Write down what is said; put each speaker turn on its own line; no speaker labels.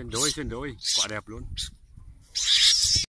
Chân đôi, chân đôi, quả đẹp luôn.